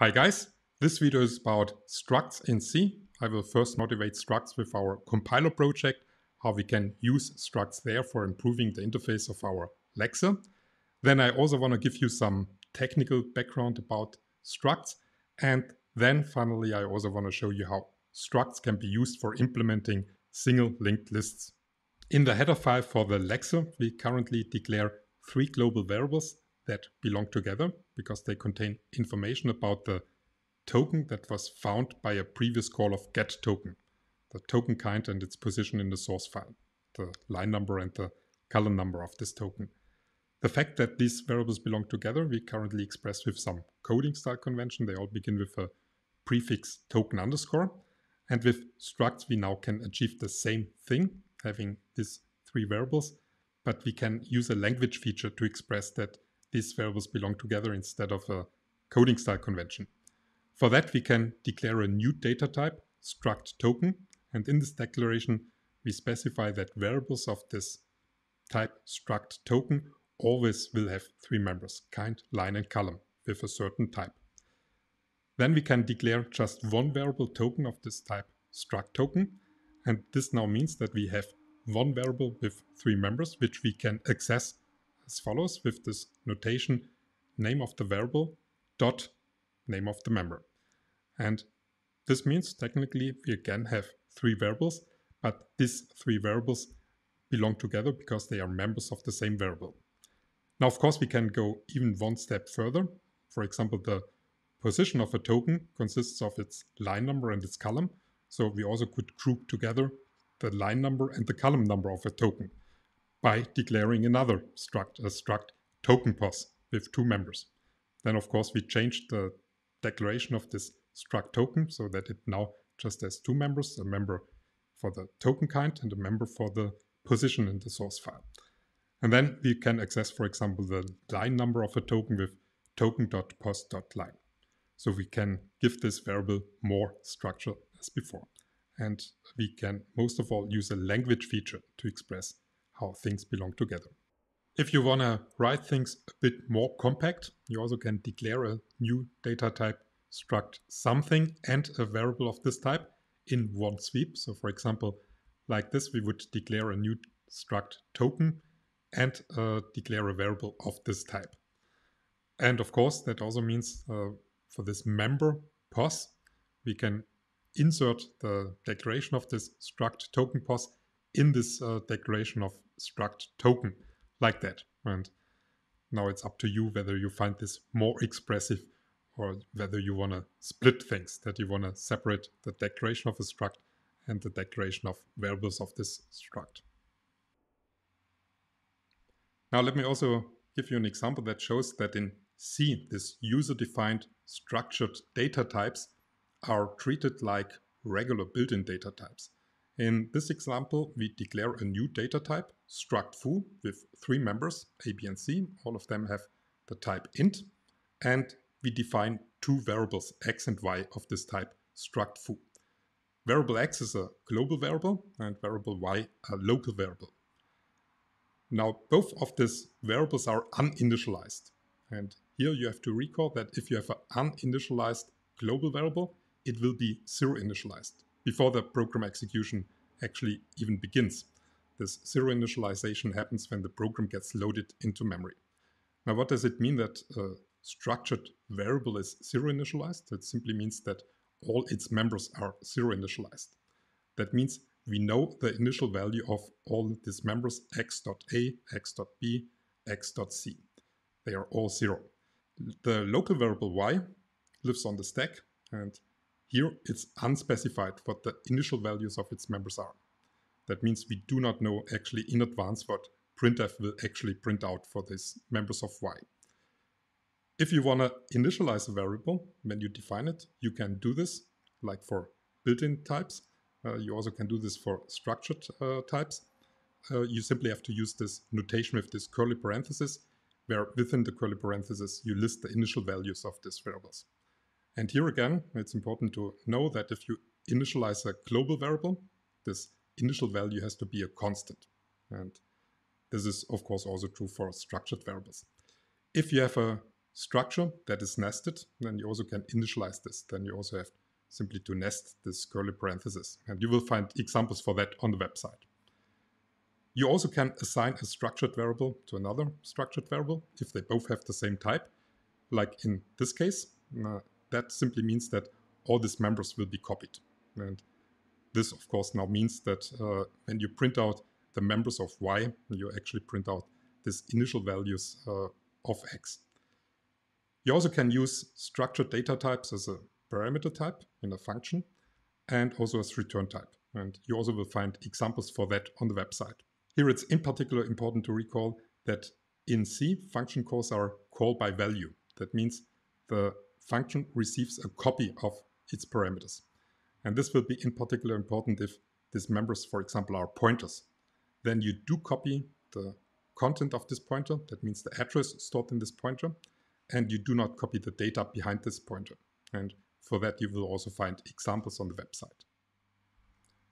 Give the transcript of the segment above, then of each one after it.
Hi guys, this video is about structs in C. I will first motivate structs with our compiler project, how we can use structs there for improving the interface of our Lexer. Then I also want to give you some technical background about structs. And then finally, I also want to show you how structs can be used for implementing single linked lists. In the header file for the Lexer, we currently declare three global variables that belong together because they contain information about the token that was found by a previous call of get token, the token kind and its position in the source file, the line number and the column number of this token. The fact that these variables belong together, we currently express with some coding style convention. They all begin with a prefix token underscore. And with structs, we now can achieve the same thing, having these three variables, but we can use a language feature to express that these variables belong together instead of a coding style convention. For that, we can declare a new data type, struct token, and in this declaration, we specify that variables of this type struct token always will have three members, kind, line, and column, with a certain type. Then we can declare just one variable token of this type struct token, and this now means that we have one variable with three members, which we can access as follows with this notation name of the variable dot name of the member. And this means technically we again have three variables, but these three variables belong together because they are members of the same variable. Now, of course, we can go even one step further. For example, the position of a token consists of its line number and its column. So we also could group together the line number and the column number of a token by declaring another struct, a struct token pos with two members. Then of course we changed the declaration of this struct token so that it now just has two members, a member for the token kind and a member for the position in the source file. And then we can access, for example, the line number of a token with token.pos.line. So we can give this variable more structure as before. And we can most of all use a language feature to express how things belong together. If you want to write things a bit more compact, you also can declare a new data type struct something and a variable of this type in one sweep. So for example, like this, we would declare a new struct token and uh, declare a variable of this type. And of course, that also means uh, for this member pos, we can insert the declaration of this struct token pos in this uh, declaration of struct token like that. And now it's up to you whether you find this more expressive or whether you want to split things, that you want to separate the declaration of a struct and the declaration of variables of this struct. Now let me also give you an example that shows that in C, this user-defined structured data types are treated like regular built-in data types. In this example, we declare a new data type, struct foo, with three members, a, b, and c. All of them have the type int. And we define two variables, x and y, of this type, struct foo. Variable x is a global variable and variable y a local variable. Now, both of these variables are uninitialized. And here you have to recall that if you have an uninitialized global variable, it will be zero initialized before the program execution actually even begins. This zero initialization happens when the program gets loaded into memory. Now, what does it mean that a structured variable is zero initialized? It simply means that all its members are zero initialized. That means we know the initial value of all these members x.a, x.b, x.c. They are all zero. The local variable y lives on the stack and here it's unspecified what the initial values of its members are. That means we do not know actually in advance what printf will actually print out for these members of y. If you want to initialize a variable, when you define it, you can do this, like for built-in types. Uh, you also can do this for structured uh, types. Uh, you simply have to use this notation with this curly parenthesis, where within the curly parenthesis you list the initial values of these variables. And here again, it's important to know that if you initialize a global variable, this initial value has to be a constant. And this is, of course, also true for structured variables. If you have a structure that is nested, then you also can initialize this. Then you also have simply to nest this curly parenthesis. And you will find examples for that on the website. You also can assign a structured variable to another structured variable if they both have the same type. Like in this case, uh, that simply means that all these members will be copied. And this, of course, now means that uh, when you print out the members of y, you actually print out these initial values uh, of x. You also can use structured data types as a parameter type in a function and also as return type. And you also will find examples for that on the website. Here it's in particular important to recall that in C, function calls are called by value. That means the function receives a copy of its parameters. And this will be in particular important if these members, for example, are pointers. Then you do copy the content of this pointer, that means the address stored in this pointer, and you do not copy the data behind this pointer. And for that, you will also find examples on the website.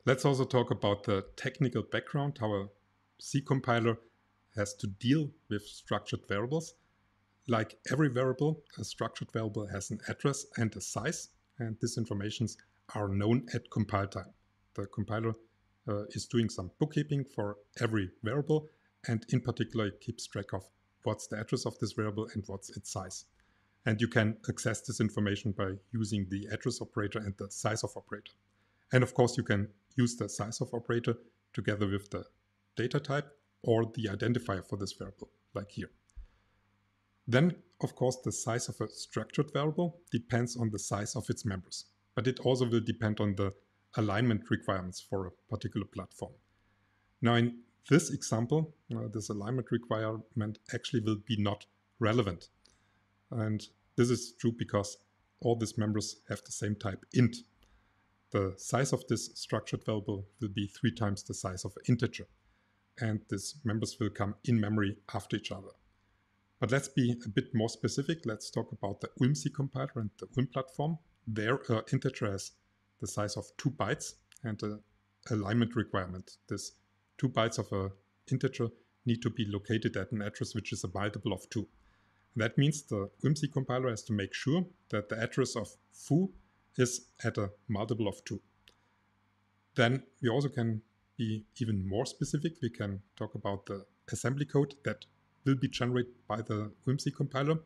Let's also talk about the technical background, how a C compiler has to deal with structured variables. Like every variable, a structured variable has an address and a size, and these informations are known at compile time. The compiler uh, is doing some bookkeeping for every variable, and in particular, it keeps track of what's the address of this variable and what's its size. And you can access this information by using the address operator and the size of operator. And of course, you can use the size of operator together with the data type or the identifier for this variable, like here. Then, of course, the size of a structured variable depends on the size of its members, but it also will depend on the alignment requirements for a particular platform. Now, in this example, uh, this alignment requirement actually will be not relevant. And this is true because all these members have the same type int. The size of this structured variable will be three times the size of an integer. And these members will come in memory after each other. But let's be a bit more specific. Let's talk about the ULMC compiler and the ULM platform. There, uh, integer has the size of two bytes and the alignment requirement. This two bytes of a integer need to be located at an address which is a multiple of two. That means the ULMC compiler has to make sure that the address of foo is at a multiple of 2. Then we also can be even more specific. We can talk about the assembly code that will be generated by the ULMC compiler.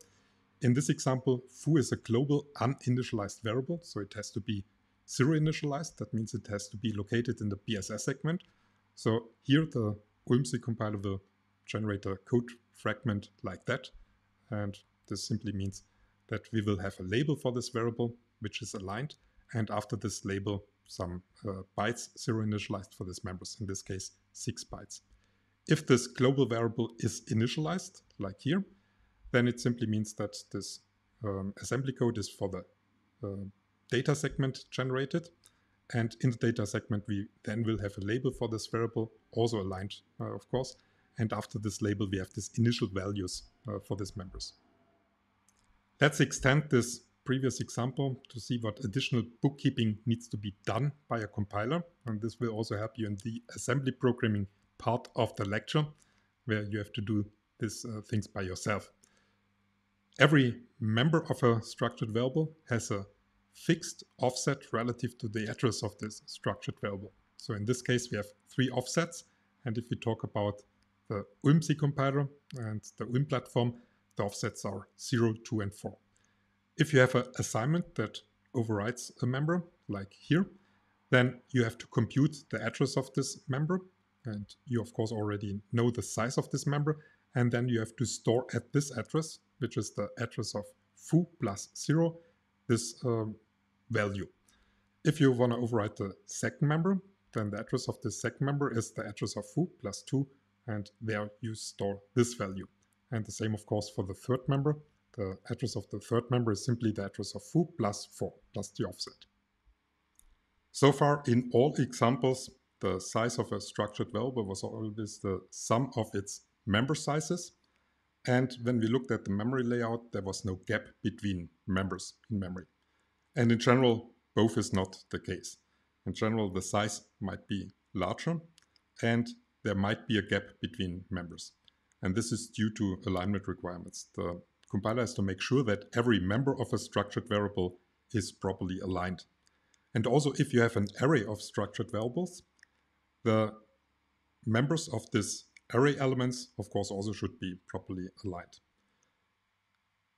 In this example, foo is a global uninitialized variable, so it has to be zero initialized. That means it has to be located in the BSS segment. So here the ULMC compiler will generate a code fragment like that and this simply means that we will have a label for this variable, which is aligned. And after this label, some uh, bytes zero initialized for this members, in this case, six bytes. If this global variable is initialized, like here, then it simply means that this um, assembly code is for the uh, data segment generated. And in the data segment, we then will have a label for this variable, also aligned, uh, of course. And after this label, we have these initial values uh, for these members. Let's extend this previous example to see what additional bookkeeping needs to be done by a compiler. And this will also help you in the assembly programming part of the lecture, where you have to do these uh, things by yourself. Every member of a structured variable has a fixed offset relative to the address of this structured variable. So in this case, we have three offsets. And if we talk about the ULMC compiler and the ULM platform, the offsets are 0, 2, and 4. If you have an assignment that overrides a member, like here, then you have to compute the address of this member. And you, of course, already know the size of this member. And then you have to store at this address, which is the address of foo plus 0, this um, value. If you want to override the second member, then the address of the second member is the address of foo plus 2 and there you store this value. And the same, of course, for the third member. The address of the third member is simply the address of foo plus 4 plus the offset. So far, in all examples, the size of a structured variable was always the sum of its member sizes. And when we looked at the memory layout, there was no gap between members in memory. And in general, both is not the case. In general, the size might be larger and there might be a gap between members. And this is due to alignment requirements. The compiler has to make sure that every member of a structured variable is properly aligned. And also if you have an array of structured variables, the members of this array elements, of course, also should be properly aligned.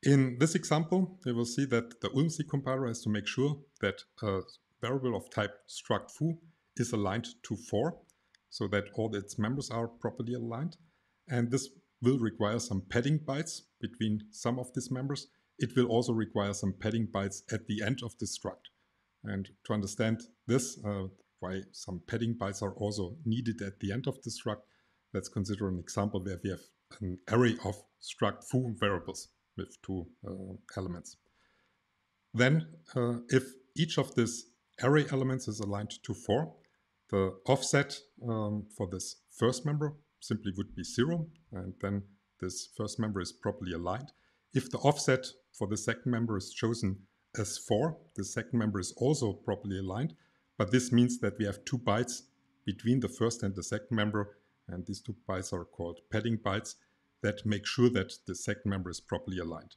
In this example, you will see that the ULMC compiler has to make sure that a variable of type struct foo is aligned to 4, so that all its members are properly aligned. And this will require some padding bytes between some of these members. It will also require some padding bytes at the end of the struct. And to understand this, uh, why some padding bytes are also needed at the end of the struct, let's consider an example where we have an array of struct foo variables with two uh, elements. Then, uh, if each of these array elements is aligned to 4, the offset um, for this first member simply would be 0, and then this first member is properly aligned. If the offset for the second member is chosen as 4, the second member is also properly aligned, but this means that we have two bytes between the first and the second member, and these two bytes are called padding bytes that make sure that the second member is properly aligned.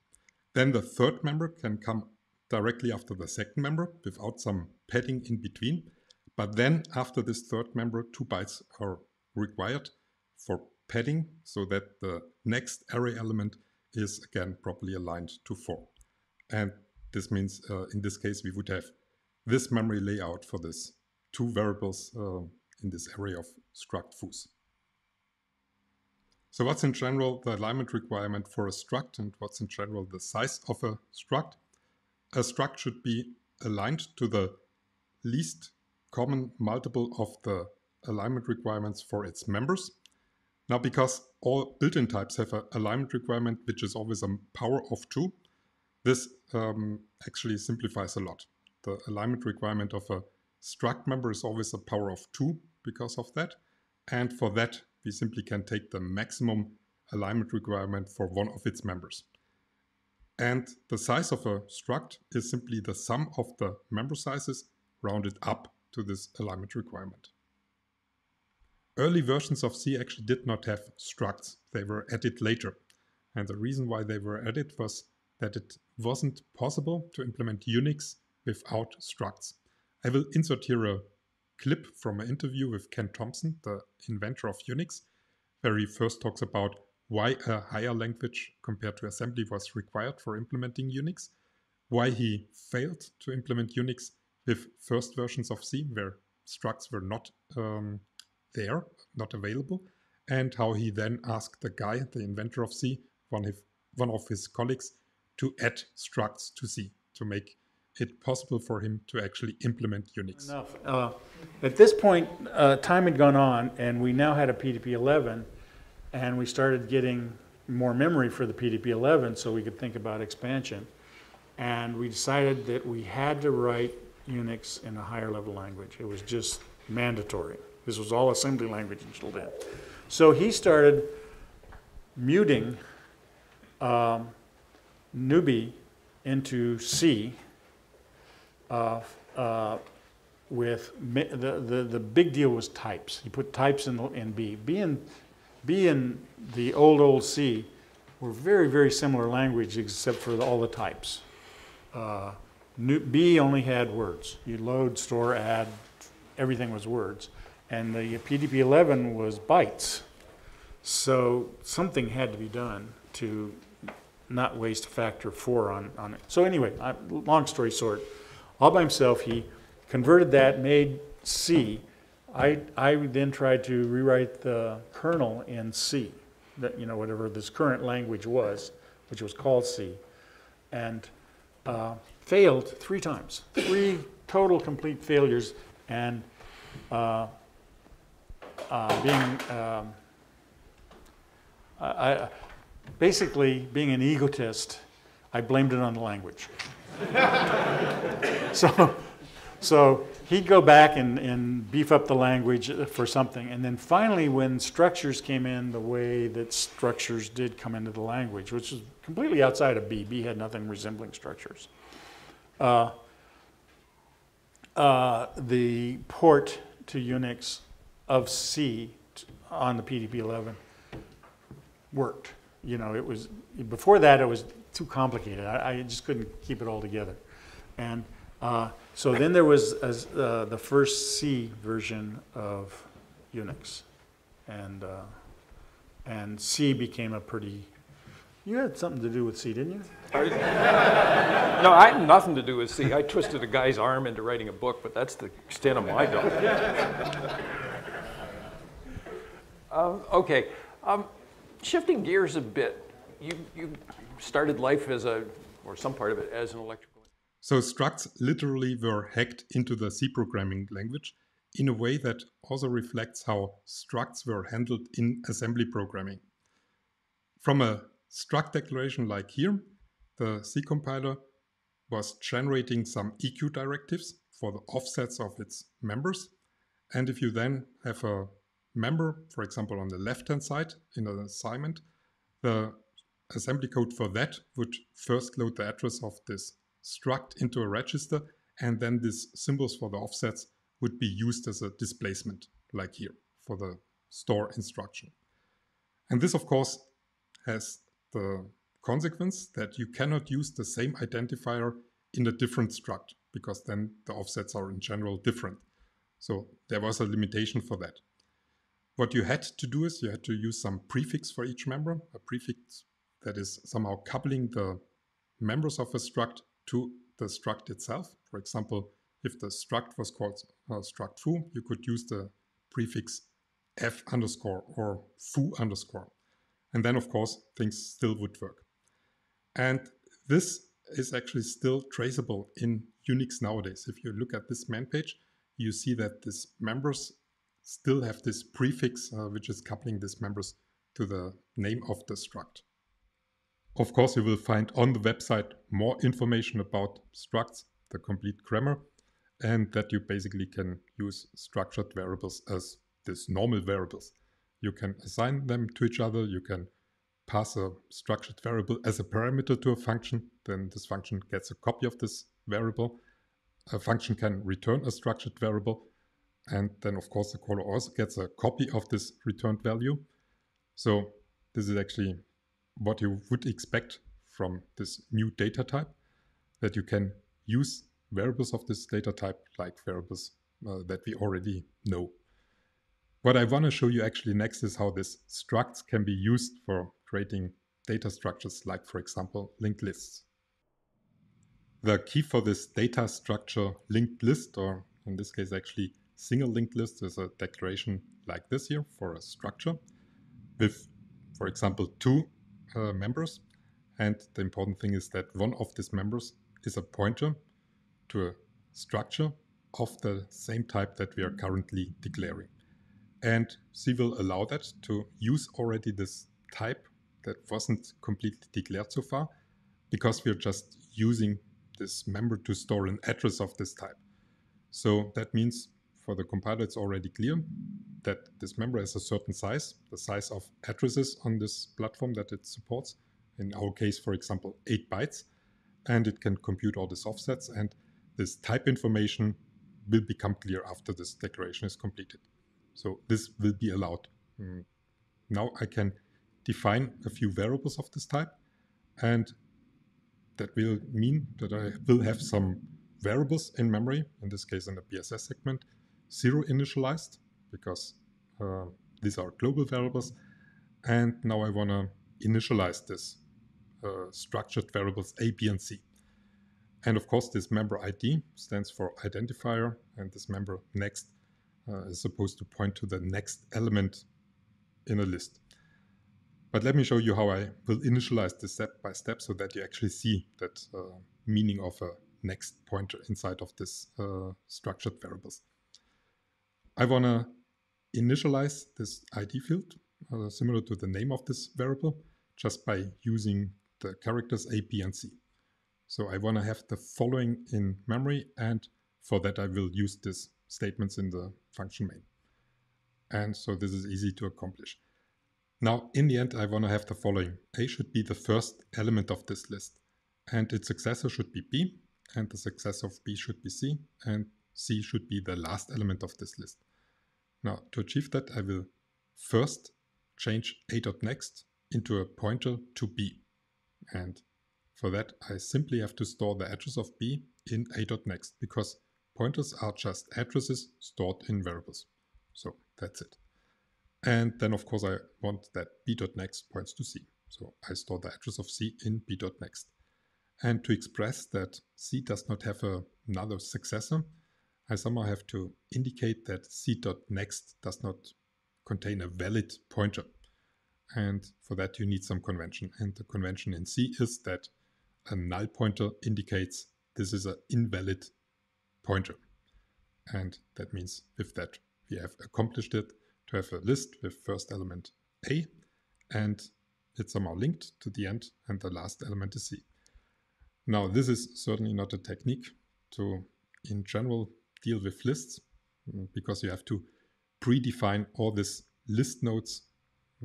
Then the third member can come directly after the second member without some padding in between. But then after this third member, two bytes are required for padding so that the next array element is again properly aligned to 4. And this means uh, in this case we would have this memory layout for this two variables uh, in this array of struct foos. So what's in general the alignment requirement for a struct and what's in general the size of a struct? A struct should be aligned to the least common multiple of the alignment requirements for its members. Now, because all built-in types have an alignment requirement which is always a power of 2, this um, actually simplifies a lot. The alignment requirement of a struct member is always a power of 2 because of that. And for that, we simply can take the maximum alignment requirement for one of its members. And the size of a struct is simply the sum of the member sizes rounded up to this alignment requirement. Early versions of C actually did not have structs. They were added later. And the reason why they were added was that it wasn't possible to implement Unix without structs. I will insert here a clip from an interview with Ken Thompson, the inventor of Unix, where he first talks about why a higher language compared to assembly was required for implementing Unix, why he failed to implement Unix with first versions of C, where structs were not um, there, not available, and how he then asked the guy, the inventor of C, one of, one of his colleagues, to add structs to C to make it possible for him to actually implement Unix. Enough. Uh, at this point, uh, time had gone on, and we now had a PDP-11, and we started getting more memory for the PDP-11 so we could think about expansion. And we decided that we had to write Unix in a higher level language. It was just mandatory. This was all assembly language until then. So he started muting um, into C uh, uh, with the, the, the big deal was types. He put types in, in B. B and, B and the old, old C were very, very similar language except for all the types. Uh, B only had words. You load, store, add, everything was words. And the PDP-11 was bytes. So something had to be done to not waste a factor four on, on it. So anyway, I, long story short, all by himself. He converted that, made C. I, I then tried to rewrite the kernel in C, that, you know, whatever this current language was, which was called C, and uh, failed three times. Three total complete failures, and uh, uh, being, um, I, basically being an egotist, I blamed it on the language. so, so he'd go back and, and beef up the language for something. And then finally, when structures came in the way that structures did come into the language, which was completely outside of B, B had nothing resembling structures. Uh, uh, the port to Unix of C on the PDP-11 worked. You know, it was, before that it was too complicated. I, I just couldn't keep it all together. And uh, so then there was as, uh, the first C version of Unix. And, uh, and C became a pretty, you had something to do with C, didn't you? no, I had nothing to do with C. I twisted a guy's arm into writing a book, but that's the extent of my job. um, okay, um, shifting gears a bit, you, you started life as a, or some part of it, as an electrical. So structs literally were hacked into the C programming language in a way that also reflects how structs were handled in assembly programming. From a struct declaration like here, the C compiler was generating some EQ directives for the offsets of its members. And if you then have a member, for example, on the left-hand side in an assignment, the assembly code for that would first load the address of this struct into a register, and then these symbols for the offsets would be used as a displacement, like here, for the store instruction. And this, of course, has the consequence that you cannot use the same identifier in a different struct, because then the offsets are in general different. So there was a limitation for that. What you had to do is you had to use some prefix for each member, a prefix that is somehow coupling the members of a struct to the struct itself. For example, if the struct was called uh, struct foo, you could use the prefix f underscore or foo underscore. And then, of course, things still would work. And this is actually still traceable in Unix nowadays. If you look at this man page, you see that these members still have this prefix, uh, which is coupling these members to the name of the struct. Of course, you will find on the website more information about structs, the complete grammar, and that you basically can use structured variables as these normal variables. You can assign them to each other, you can pass a structured variable as a parameter to a function, then this function gets a copy of this variable. A function can return a structured variable, and then of course the caller also gets a copy of this returned value. So this is actually what you would expect from this new data type, that you can use variables of this data type like variables uh, that we already know. What I want to show you actually next is how this structs can be used for creating data structures like, for example, linked lists. The key for this data structure linked list, or in this case actually single linked list, is a declaration like this here for a structure with, for example, two uh, members. And the important thing is that one of these members is a pointer to a structure of the same type that we are currently declaring. And C will allow that to use already this type that wasn't completely declared so far because we're just using this member to store an address of this type. So that means for the compiler it's already clear that this member has a certain size, the size of addresses on this platform that it supports. In our case, for example, 8 bytes. And it can compute all these offsets and this type information will become clear after this declaration is completed. So this will be allowed. Mm. Now I can define a few variables of this type. And that will mean that I will have some variables in memory, in this case in the BSS segment, zero initialized, because uh, these are global variables. And now I want to initialize this uh, structured variables A, B, and C. And of course, this member ID stands for identifier, and this member next uh, is supposed to point to the next element in a list. But let me show you how I will initialize this step by step so that you actually see that uh, meaning of a next pointer inside of this uh, structured variables. I want to initialize this ID field, uh, similar to the name of this variable, just by using the characters A, B, and C. So I want to have the following in memory, and for that I will use these statements in the function main. And so this is easy to accomplish. Now, in the end, I want to have the following. A should be the first element of this list, and its successor should be B, and the successor of B should be C, and C should be the last element of this list. Now, to achieve that, I will first change A.next into a pointer to B. And For that, I simply have to store the address of b in a.next because pointers are just addresses stored in variables. So that's it. And then of course I want that b.next points to c. So I store the address of c in b.next. And to express that c does not have a, another successor, I somehow have to indicate that c.next does not contain a valid pointer. And for that you need some convention. And the convention in C is that a null pointer indicates this is an invalid pointer. And that means with that we have accomplished it to have a list with first element A and it's somehow linked to the end and the last element is C. Now this is certainly not a technique to in general deal with lists mm, because you have to predefine all these list nodes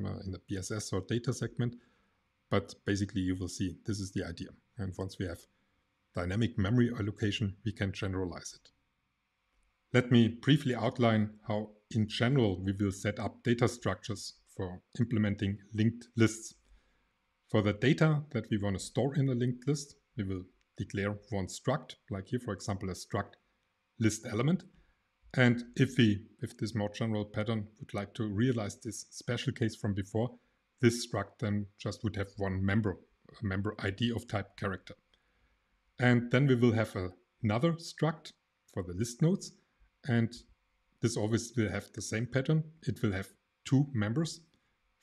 uh, in the BSS or data segment. But basically you will see this is the idea. And once we have dynamic memory allocation, we can generalize it. Let me briefly outline how in general we will set up data structures for implementing linked lists. For the data that we want to store in a linked list, we will declare one struct, like here for example a struct list element. And if we, with this more general pattern, would like to realize this special case from before, this struct then just would have one member, a member ID of type character. And then we will have a, another struct for the list nodes. And this always will have the same pattern. It will have two members.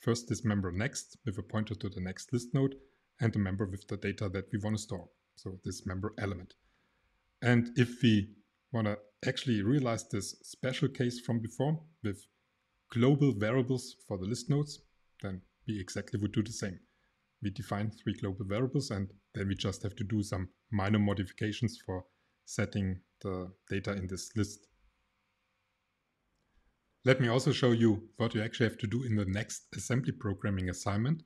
First, this member next with a pointer to the next list node and a member with the data that we want to store. So this member element. And if we want to actually realize this special case from before with global variables for the list nodes, then we exactly would do the same. We define three global variables and then we just have to do some minor modifications for setting the data in this list. Let me also show you what you actually have to do in the next assembly programming assignment.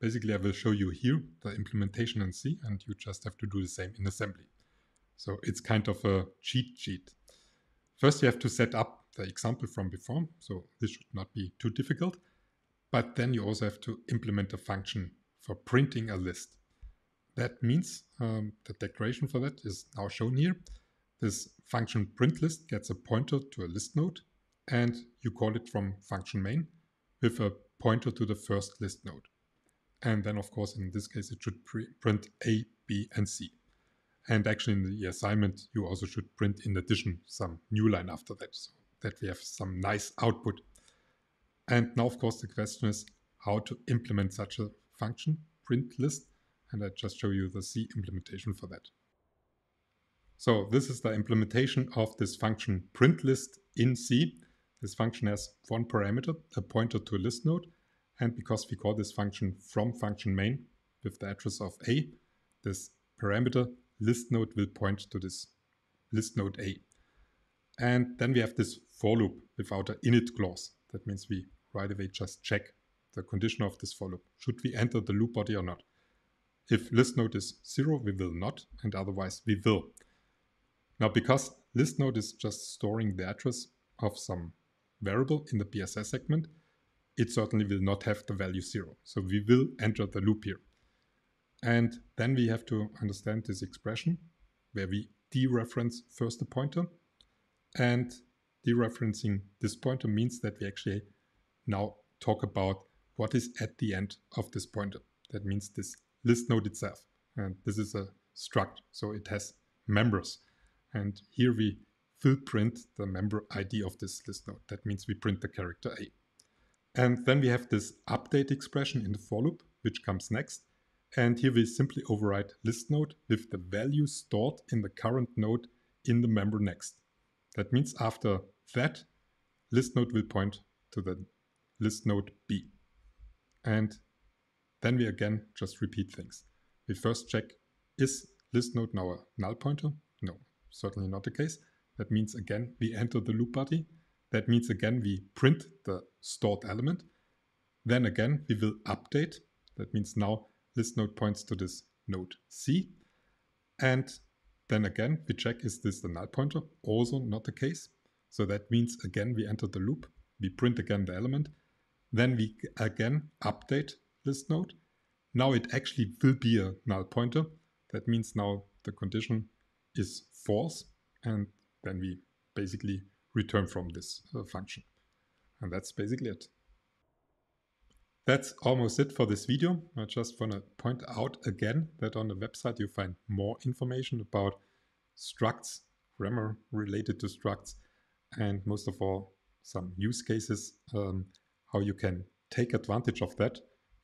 Basically, I will show you here the implementation in C and you just have to do the same in assembly. So it's kind of a cheat sheet. First, you have to set up the example from before. So this should not be too difficult. But then you also have to implement a function for printing a list. That means um, the declaration for that is now shown here. This function print list gets a pointer to a list node and you call it from function main with a pointer to the first list node. And then of course in this case it should print A, B and C. And actually in the assignment, you also should print in addition some new line after that, so that we have some nice output. And now, of course, the question is how to implement such a function, print list. And I just show you the C implementation for that. So this is the implementation of this function print list in C. This function has one parameter, a pointer to a list node. And because we call this function from function main with the address of A, this parameter list node will point to this list node A. And then we have this for loop without an init clause. That means we right away just check the condition of this for loop. Should we enter the loop body or not? If list node is zero, we will not, and otherwise we will. Now, because list node is just storing the address of some variable in the BSS segment, it certainly will not have the value zero. So we will enter the loop here. And then we have to understand this expression where we dereference first the pointer. And dereferencing this pointer means that we actually now talk about what is at the end of this pointer. That means this list node itself. And this is a struct, so it has members. And here we fill print the member ID of this list node. That means we print the character A. And then we have this update expression in the for loop, which comes next. And here we simply override list node with the value stored in the current node in the member next. That means after that, list node will point to the list node B. And then we again just repeat things. We first check, is list node now a null pointer? No, certainly not the case. That means again, we enter the loop body. That means again, we print the stored element. Then again, we will update. That means now list node points to this node C. And then again, we check is this the null pointer? Also not the case. So that means again, we enter the loop, we print again the element, then we again update list node. Now it actually will be a null pointer. That means now the condition is false and then we basically return from this uh, function. And that's basically it. That's almost it for this video. I just want to point out again that on the website you find more information about structs, grammar related to structs, and most of all, some use cases, um, how you can take advantage of that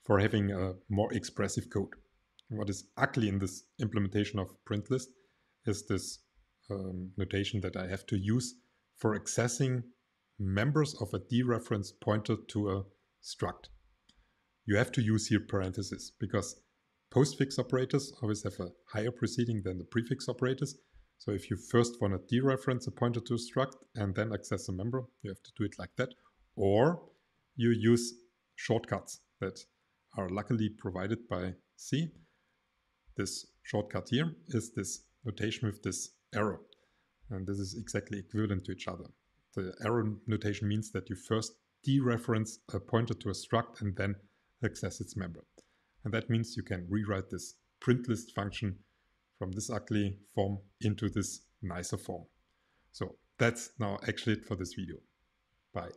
for having a more expressive code. What is ugly in this implementation of print list is this um, notation that I have to use for accessing members of a dereference pointer to a struct you have to use here parentheses because postfix operators always have a higher precedence than the prefix operators. So if you first want to dereference a pointer to a struct and then access a member, you have to do it like that. Or you use shortcuts that are luckily provided by C. This shortcut here is this notation with this arrow. And this is exactly equivalent to each other. The arrow notation means that you first dereference a pointer to a struct and then access its member. And that means you can rewrite this print list function from this ugly form into this nicer form. So that's now actually it for this video. Bye.